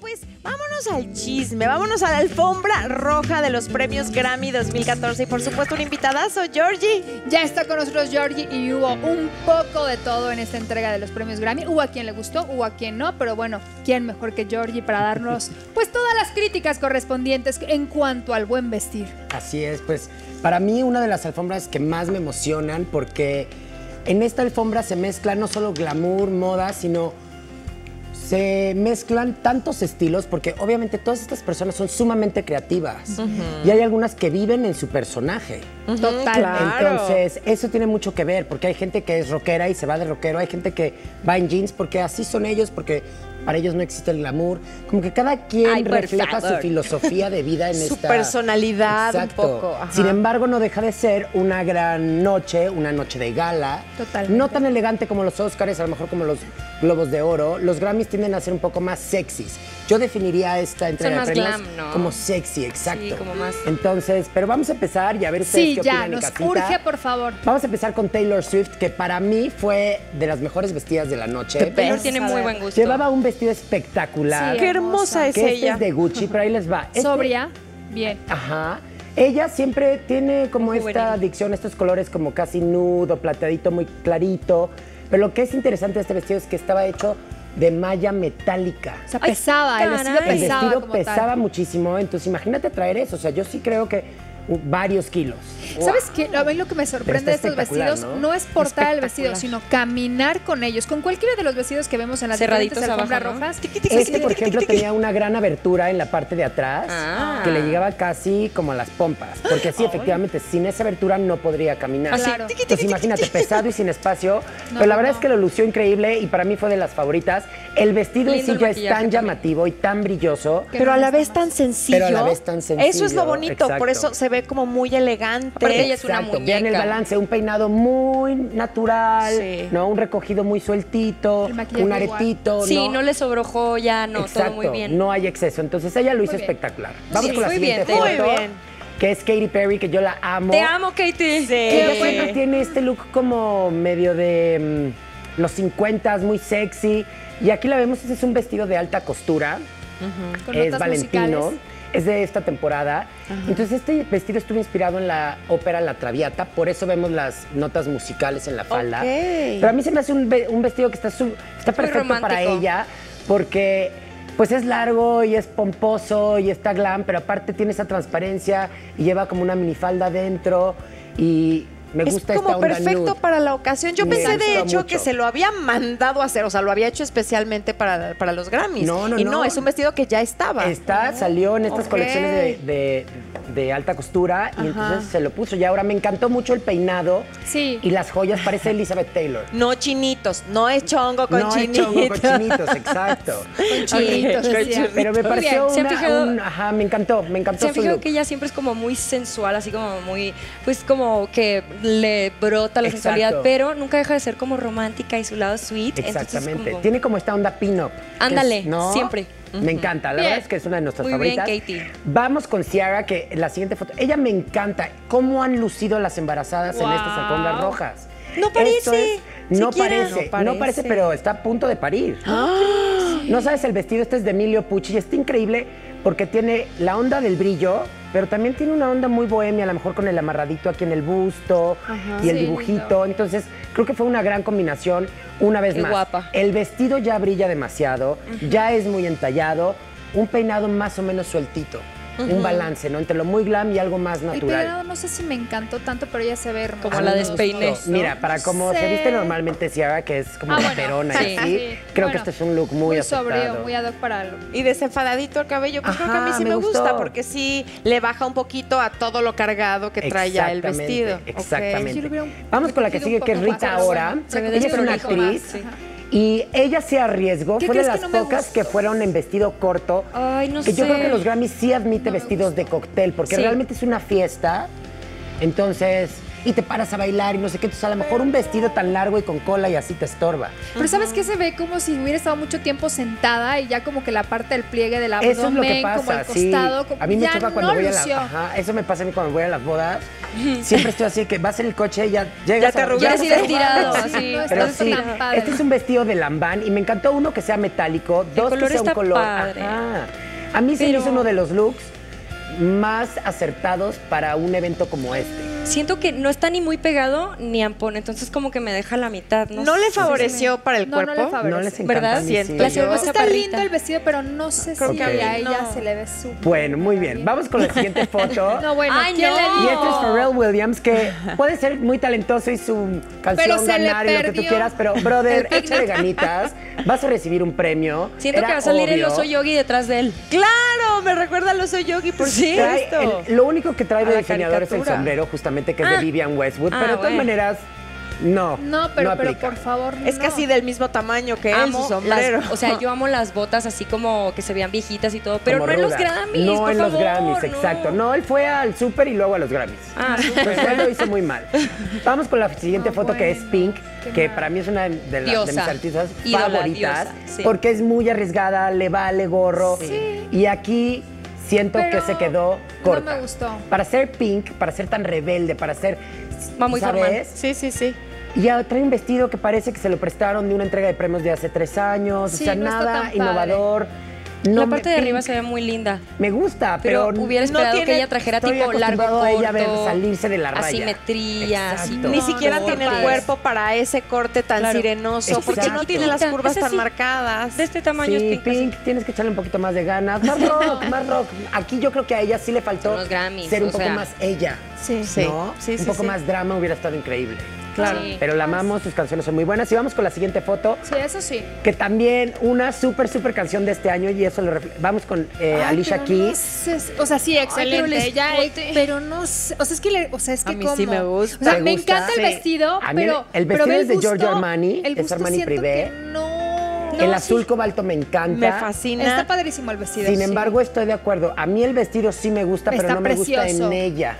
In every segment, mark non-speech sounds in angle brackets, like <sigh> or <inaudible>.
pues vámonos al chisme, vámonos a la alfombra roja de los premios Grammy 2014 y por supuesto un invitadazo, Georgie. Ya está con nosotros Georgie y hubo un poco de todo en esta entrega de los premios Grammy. Hubo a quien le gustó, hubo a quien no, pero bueno, ¿quién mejor que Georgie para darnos <laughs> pues todas las críticas correspondientes en cuanto al buen vestir? Así es, pues para mí una de las alfombras que más me emocionan porque en esta alfombra se mezcla no solo glamour, moda, sino se mezclan tantos estilos porque obviamente todas estas personas son sumamente creativas y hay algunas que viven en su personaje. Total. claro. Entonces, eso tiene mucho que ver porque hay gente que es rockera y se va de rockero, hay gente que va en jeans porque así son ellos, porque para ellos no existe el glamour. Como que cada quien Ay, refleja su filosofía de vida en <laughs> Su esta... personalidad un poco, ajá. Sin embargo, no deja de ser una gran noche, una noche de gala. Totalmente. No tan elegante como los Oscars, a lo mejor como los Globos de Oro. Los Grammys tienden a ser un poco más sexys. Yo definiría esta entrega más de premios glam, ¿no? como sexy, exacto. Sí, como más- Entonces, pero vamos a empezar y a ver ustedes Sí, qué ya, nos casita. urge, por favor. Vamos a empezar con Taylor Swift, que para mí fue de las mejores vestidas de la noche. Taylor tiene muy buen gusto. Llevaba un vestido espectacular. Sí, Qué hermosa es que este ella. es de Gucci, pero ahí les va. Este- Sobria, bien. Ajá. Ella siempre tiene como Muy esta juvenil. adicción, estos colores como casi nudo, plateadito, muy clarito. Pero lo que es interesante de este vestido es que estaba hecho de malla metálica. O sea, Ay, pesaba, el vestido. El pesaba vestido muchísimo, entonces imagínate traer eso. O sea, yo sí creo que varios kilos. ¿Sabes qué? A mí lo que me sorprende de estos vestidos ¿no? no, es portar el vestido, sino caminar con ellos. Con cualquiera de los vestidos que vemos en las Cerraditos diferentes alfombras abajo, ¿no? rojas. Este, por ejemplo, tenía una gran abertura en la parte de atrás Ah. que le llegaba casi como a las pompas. Porque sí, efectivamente, sin esa abertura no podría caminar. Así. Claro. Entonces imagínate, pesado y sin espacio. <laughs> No, pero la verdad no. es que lo lució increíble y para mí fue de las favoritas. El vestido en sí ya es tan también. llamativo y tan brilloso. Pero a la vez tan sencillo. Pero a la vez tan Eso es sencillo, lo bonito, por exacto. eso se ve como muy elegante. Aparte ella es una Exacto, vean el muñeca. balance, un peinado muy natural, Sí. ¿no? Un recogido muy sueltito, un igual. aretito, Sí, no le sobró joya, no, Exacto, todo muy bien. no hay exceso. Entonces ella lo hizo Muy bien. espectacular. Vamos Sí, con la siguiente bien, foto, Taylor. Muy bien. que es Katy Perry, que yo la amo. Te amo, Katie. Sí. Tiene este look como medio de mm, los 50, muy sexy. Y aquí la vemos, este es un vestido de alta costura. Con es notas Valentino. musicales. Es de esta temporada. Entonces, este vestido estuvo inspirado en la ópera La Traviata, por eso vemos las notas musicales en la falda. Ok. Pero a mí se me hace un, ve- un vestido que está, su- está perfecto para ella, porque pues es largo y es pomposo y está glam, pero aparte tiene esa transparencia y lleva como una minifalda dentro y me Es gusta como esta onda perfecto nude. para la ocasión. Yo Me pensé de hecho mucho. que se lo había mandado a hacer, o sea, lo había hecho especialmente para, para los Grammys. No, no, y no, no. es un vestido que ya estaba. Está, salió en estas colecciones de, de- de alta costura y Ajá. entonces se lo puso. Y ahora me encantó mucho el peinado Sí. y las joyas, parece Elizabeth Taylor. No chinitos, no es chongo con no es chinitos. chongo con chinitos, exacto. <laughs> Con chinitos. Pero me pareció bien. ¿Se han una, fijado? un- ajá, me encantó, me encantó Se han su fijado look. que ella siempre es como muy sensual, así como muy, pues como que le brota la Exacto. sensualidad, pero nunca deja de ser como romántica y su lado sweet. Exactamente. como- Tiene como esta onda pin-up. Ándale, es- ¿no? siempre. Me encanta. La Bien. verdad es que es una de nuestras Muy bien, favoritas. Katie. Vamos con Ciara, que la siguiente foto. Ella me encanta. ¿Cómo han lucido las embarazadas en estas alfombras rojas? No parece, es- no, parece, No no parece. parece, pero está a punto de parir. No sabes, el vestido este es de Emilio Pucci y está increíble porque tiene la onda del brillo, pero también tiene una onda muy bohemia, a lo mejor con el amarradito aquí en el busto y el Sí, dibujito. lindo. Entonces, creo que fue una gran combinación una vez Qué más. guapa. El vestido ya brilla demasiado, ya es muy entallado, un peinado más o menos sueltito. Un balance, ¿no? Entre lo muy glam y algo más El natural. peinado no sé si me encantó tanto, pero ella se ve hermosa. Como la despeiné. Mira, para como se viste normalmente Ciara, que es como Ah, bueno, perona sí, y así, sí. creo Bueno, que este es un look muy, muy sobrio, muy ad hoc para lo- Y desenfadadito el cabello, pues creo que a mí sí me, me gusta, porque sí le baja un poquito a todo lo cargado que trae ya el vestido. Exactamente. Vamos con la que sigue, que es Rita más, pero Ora. bueno, Se ve Ella es una actriz. Y ella se arriesgó, ¿Qué fue de las que no me pocas que fueron en vestido corto. Ay, no que yo creo que los Grammys sí admite No vestidos de cóctel, porque Sí. realmente es una fiesta. Entonces, y te paras a bailar y no sé qué. Entonces, a lo mejor un vestido tan largo y con cola y así te estorba. Pero ¿sabes qué? Se ve como si hubiera estado mucho tiempo sentada y ya como que la parte del pliegue del abdomen, Eso es lo que pasa, como el sí. costado, como A mí me ya choca cuando no voy a la, ajá, eso me pasa a mí cuando voy a las bodas. Siempre estoy así que vas en el coche y ya llegas te a- arrugas. Ya Ya así se estirado, Sí, así. no, Pero sí, padre. este es un vestido de lambán y me encantó uno que sea metálico, dos que sea un color. padre. Ajá. A mí se me Pero- hizo uno de los looks más acertados para un evento como este. Siento que no está ni muy pegado ni ampón, entonces como que me deja la mitad. No, ¿No le favoreció para el No, no cuerpo? le favorece. No les ¿Verdad? Siento yo. Está chaparrita. lindo el vestido, pero no sé Creo si que a ella no. se le ve súper Bueno, muy bien. Vamos con la siguiente <laughs> foto. No, bueno, Ay, ¿quién no. le Y este es Pharrell Williams, que <laughs> puede ser muy talentoso y su canción ganar y lo que tú quieras, pero brother, <laughs> échale ganitas, vas a recibir un premio. Siento Era que va a salir el obvio. oso yogi detrás de él. Claro, me recuerda al oso yogi, por Sí. Supuesto. el- lo único que trae la diseñador es el caricatura. sombrero, justamente, que es Ah. de Vivian Westwood, Ah, pero de todas bueno. maneras, no. No, pero, por favor, Es no. casi del mismo tamaño que él, su Amo sombrero. las- o sea, <laughs> yo amo las botas así como que se vean viejitas y todo, pero Como no en los. Grammys. No por en los Grammys, exacto. No, él fue al súper y luego a los Grammys. Ah, Pues él lo hizo muy mal. <laughs> Vamos con la siguiente Ah, foto que es. Pink, que mal. para mí es una de, la- de Diosa. mis artistas Ídola, favoritas, diosa, sí. porque es muy arriesgada, le vale gorro. Sí. Y aquí siento Pero que se quedó corta. no me gustó. Para ser Pink, para ser tan rebelde, para ser... Va muy ¿sabes? formal. Sí, sí, sí. Y ya trae un vestido que parece que se lo prestaron de una entrega de premios de hace tres años. Sí, o sea, no está nada innovador. No la me- parte de arriba se ve muy linda. Me gusta, Pero, pero, hubiera no esperado tiene- que ella trajera estoy tipo largo acostumbrado a ella a ver corto, salirse de la raya. Asimetría. Exacto. Ni No, siquiera no, tiene el cuerpo para ese corte tan Claro. sirenoso, porque no tiene las curvas tan marcadas. De este tamaño Sí, es Pink. Pink, tienes que echarle un poquito más de ganas. Más rock, más rock. Aquí yo creo que a ella sí le faltó Grammys, ser un poco sea. más ella. Sí. Sí. ¿no? Sí, un poco más drama hubiera estado increíble. Claro. Pero la amamos, sus canciones son muy buenas. Y vamos con la siguiente foto, Sí, eso sí. que también una súper, súper canción de este año y eso lo refle- Vamos con eh, Ay, Alicia no Keys. sé, o sea, sí, excelente. pero ella, escote. pero no sé, o sea, es que, le- o sea, es que A mí ¿cómo? sí me gusta. O sea, ¿Te me gusta? encanta el Sí. vestido, A mí pero el vestido ve es de gusto- Giorgio Armani, el es Armani Privé. que no. el azul sí. cobalto me encanta. Me fascina. Está padrísimo el vestido. Sin sí. embargo, estoy de acuerdo. A mí el vestido sí me gusta, pero Está no me gusta en ella.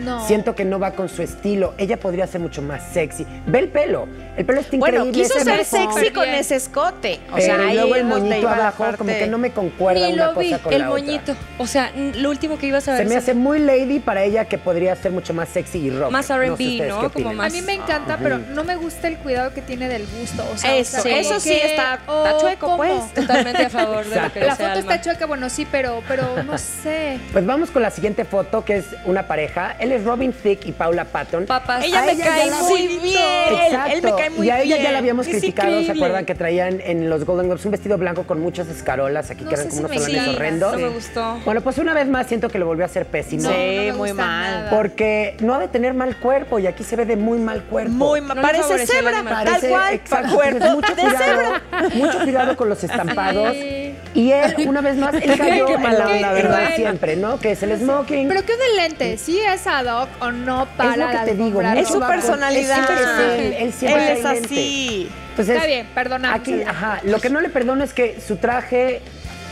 No. Siento que no va con su estilo. Ella podría ser mucho más sexy. Ve el pelo. El pelo está increíble. Bueno, quiso ese ser sexy con ese escote. O Pero sea, ahí luego el moñito abajo, como que no me concuerda Ni una lo vi, cosa con El la otra. moñito. O sea, lo último que ibas a ver. Se me hace muy lady para ella que podría ser mucho más sexy y rock. Más No sé R&B, ¿no? qué Como más- A mí me encanta, pero no me gusta el cuidado que tiene del busto. O sea, Eso, o sea, eso sí que- está- está oh, chueco, ¿cómo? pues. <laughs> Totalmente a favor de lo que La foto Alma. está chueca, bueno, sí, pero, pero no <laughs> sé. Pues vamos con la siguiente foto, que es una pareja. Él es Robin Thicke y Paula Patton. Papas. Ella me cae muy bien. Exacto. Él me cae muy y a ella bien. ya la habíamos Es criticado, ¿se acuerdan? Que traían en los Golden Globes un vestido blanco con muchas escarolas aquí No que eran como si unos encanta. horrendos. No me gustó. Bueno, pues una vez más siento que lo volvió a hacer pésimo. No, Sí, no me muy gusta mal. nada. Porque no ha de tener mal cuerpo y aquí se ve de muy mal cuerpo. Muy ma- No le parece cebra, tal Parece- cual, exacto, mucho cuidado, mucho cuidado con los estampados. Sí. Y él, una vez más, <laughs> él cayó Qué en la onda, verdad siempre, ¿no? Que es el smoking. Pero ¿qué onda el lente? ¿Sí es ad hoc o no para es lo que te digo, Es su personalidad. es él siempre Él es lente. así. Entonces, Está bien, perdonamos Aquí, ajá, lo que no le perdono es que su traje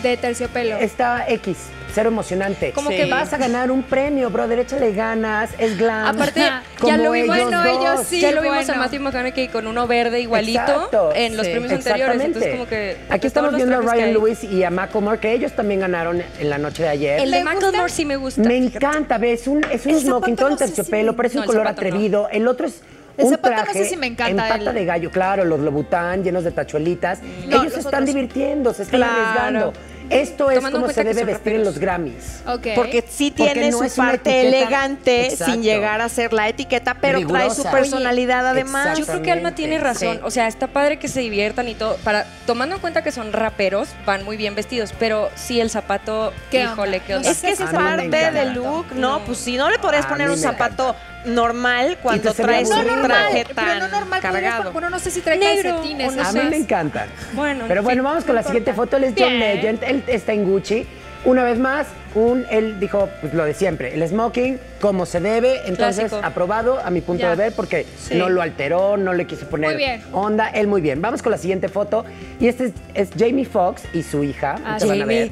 De terciopelo. está X, cero emocionante. Como Sí. que vas a ganar un premio, brother, échale ganas, es glam. Aparte, <laughs> ya como lo vimos, ellos ellos sí. ya lo vimos bueno. a Matthew McConaughey con uno verde igualito Exacto. en los Sí. premios anteriores. Exactamente. Entonces, como que. Aquí estamos viendo a Ryan. Lewis y a Macklemore, que ellos también ganaron en la noche de ayer. El de. Macklemore sí me gusta. Me encanta, ves, un, es un El smoking, todo en no sé si terciopelo, parece No, un el color atrevido. El otro es El un zapato no traje sé si me encanta en pata el- de gallo, claro, los Louboutin llenos de tachuelitas. No, Ellos los están otros- divirtiendo, se están Claro. arriesgando. Esto es Tomando en como se cuenta que debe vestir en los Grammys. Ok. Porque sí Porque tiene no su es una parte etiqueta- elegante Exacto. sin llegar a ser la etiqueta, pero trae su personalidad Oye, además. Yo creo que Alma tiene razón. Sí. O sea, está padre que se diviertan y todo. Para, tomando en cuenta que son raperos, van muy bien vestidos. Pero sí, el zapato, ¿Qué híjole, qué No onda. Es que es parte del look, ¿no? No. Pues si no le podrías A poner un zapato normal cuando traes no un normal, traje pero tan no normal. cargado. Bueno, no sé si trae Negro, calcetines. o no A mí me encantan. Bueno, Pero en bueno, vamos con no la siguiente foto. Él es John. Legend. Él está en Gucci. Una vez más, un, él dijo pues, lo de siempre. El smoking, como se debe. Entonces, Clásico. aprobado a mi punto Ya. de ver porque Sí. no lo alteró, no le quiso poner Muy bien. onda. Él muy bien. Vamos con la siguiente foto. Y este es, es Jamie Foxx y su hija. Ah, van a Jamie. ver.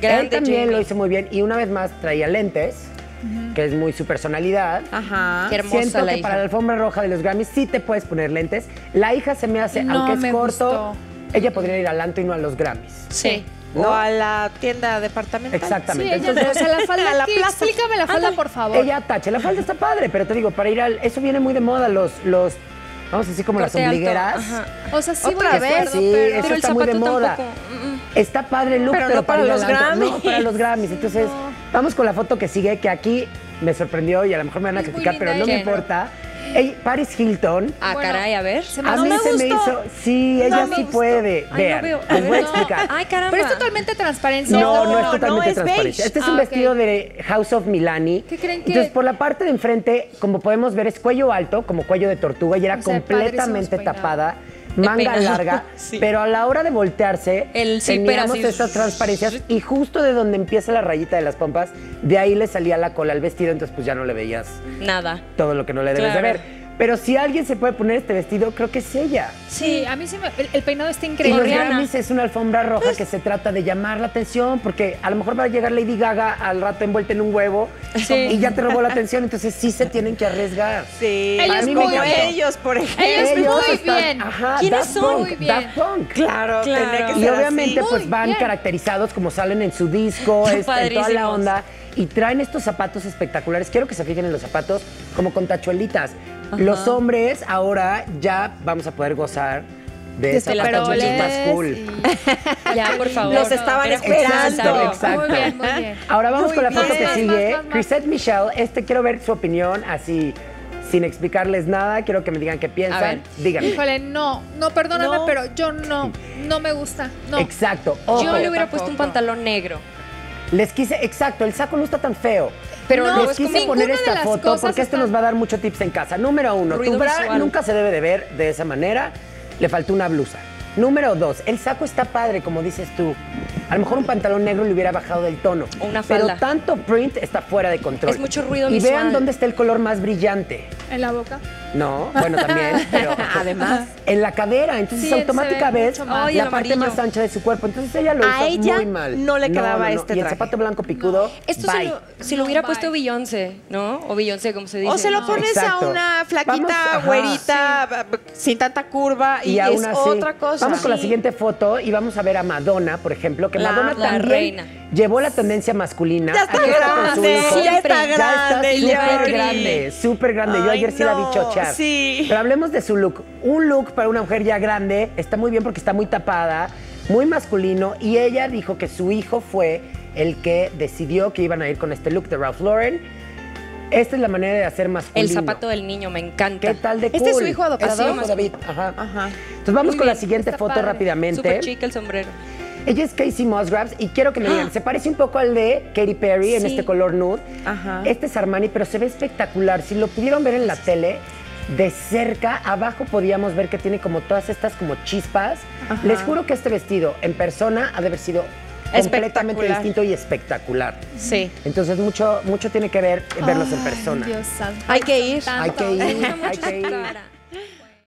Grande él también Jamie. lo hizo muy bien. Y una vez más traía lentes. que es muy su personalidad. Ajá. Qué hermosa Siento la que hija. para la alfombra roja de los Grammys sí te puedes poner lentes. La hija se me hace, No aunque es corto, gustó. ella podría ir al Anto y no a los Grammys. Sí. ¿No? O a la tienda departamental. Sí, Exactamente. ella, Entonces, o sea, la <laughs> falda, a la plaza. explícame la falda, por favor. ella tache. La falda está padre, pero te digo, para ir al. Eso viene muy de moda, los. los vamos a decir como las Corte ombligueras. ajá. o sea, sí Otra vez, acuerdo, sí, pero... eso Pero el está muy de moda. tampoco. mm, mm. Está padre el look, Pero pero, no para los antro. No, Grammys. para los Grammys. Entonces, <laughs> vamos con la foto que sigue, que aquí me sorprendió y a lo mejor me van a Es criticar, pero no me importa. Ey, Paris Hilton. Ah, Bueno, caray, a ver. se me- A no mí me se me hizo. Sí, ella sí gustó. puede. Ay, Vean, no veo. A les voy a explicar. Ay, caramba. Pero es totalmente transparencia. No, no, No, es no, totalmente es transparente. beige. Este es Ah, un ok. vestido de House of Milani. ¿Qué creen que- Entonces, por la parte de enfrente, como podemos ver, es cuello alto, como cuello de tortuga, y era O sea, completamente peinados. Manga larga, <laughs> Sí. pero a la hora de voltearse, El zipper teníamos estas transparencias y justo de donde empieza la rayita de las pompas, de ahí le salía la cola al vestido, entonces pues ya no le veías Nada. todo lo que no le debes de ver. Pero si alguien se puede poner este vestido, creo que es ella. Sí, a mí sí me... El, el peinado está Y los increíble. Rihanna. Grammys es una alfombra roja que se trata de llamar la atención, porque a lo mejor va a llegar Lady Gaga al rato envuelta en un huevo Sí. y ya te robó la atención, entonces sí se tienen que arriesgar. Sí. Ellos A mí me como encantó. ellos, por ejemplo. Ellos muy están- bien. Ajá, ¿Quiénes Daft son? Punk, Muy bien. Daft Punk. Claro, Claro. que ser Y obviamente así. pues Muy van bien. caracterizados como salen en su disco, <laughs> es- en toda la onda. Y traen estos zapatos espectaculares. Quiero que se fijen en los zapatos como con tachuelitas. Los hombres ahora ya vamos a poder gozar de De superoles más cool. y- Ya, por favor. Los estaban Era esperando. Exacto. Muy bien, muy bien. Ahora vamos Muy con la foto bien. que Más, sigue. más, más, más. Chrisette Michelle, este quiero ver su opinión así, sin explicarles nada. Quiero que me digan qué piensan. Díganme. Híjole, no, no, perdóname, No. pero yo no, no me gusta, no. Exacto. Ojo. Yo le hubiera puesto un pantalón negro. Les quise, exacto, el saco no está tan feo. Pero No, Les es quise poner esta foto porque esto nos va a dar mucho tips en casa. Número uno, Ruido tu bra visual. nunca se debe de ver de esa manera. Le faltó una blusa. Número dos, el saco está padre, como dices tú. A lo mejor un pantalón negro le hubiera bajado del tono. O una Pero falda. tanto print está fuera de control. Es mucho ruido Y visual. vean dónde está el color más brillante. En la boca. No, bueno, también, pero <laughs> Además. en la cadera, entonces Sí, se automática ve ves más. La parte amarillo. más ancha de su cuerpo. Entonces ella lo A hizo ella muy mal. no le quedaba este Y el traje. zapato blanco picudo, Esto si bye. lo, si lo hubiera bye. puesto Beyoncé, ¿no? O Beyoncé, como se dice. O se lo ¿no? pones Exacto. a una flaquita, Vamos, ajá. güerita, sin tanta curva y, Y aún es así, otra cosa. Vamos con la siguiente foto y vamos a ver a Madonna, por ejemplo, que La- Madonna la también reina. Llevó la tendencia masculina. Ya está Aquí con su grande, ya está Ya está grande, súper Jordi. grande, súper grande. Yo Ay, ayer sí la vi no, chochear. sí. Pero hablemos de su look. Un look para una mujer ya grande está muy bien porque está muy tapada, muy masculino. Y ella dijo que su hijo fue el que decidió que iban a ir con este look de Ralph Lauren. Esta es la manera de hacer masculino. El zapato del niño, me encanta. ¿Qué tal de cool? ¿Este es su hijo adoptado? Es su hijo, David. Ajá. Ajá. Entonces vamos Muy con la siguiente está foto padre. rápidamente. Súper chica el sombrero. Ella es Casey Musgraves y quiero que me digan, <gasps> se parece un poco al de Katy Perry en Sí. este color nude. Ajá. Este es Armani, pero se ve espectacular. Si lo pudieron ver en la tele, de cerca, abajo podíamos ver que tiene como todas estas como chispas. Ajá. Les juro que este vestido en persona ha de haber sido completamente distinto y espectacular. Sí. Entonces mucho, mucho tiene que ver verlos en persona. Dios santo. Hay que ir. Tanto. Hay que ir, hay que ir.